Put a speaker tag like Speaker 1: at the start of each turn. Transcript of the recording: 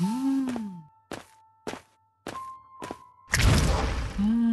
Speaker 1: Hmm. Mm.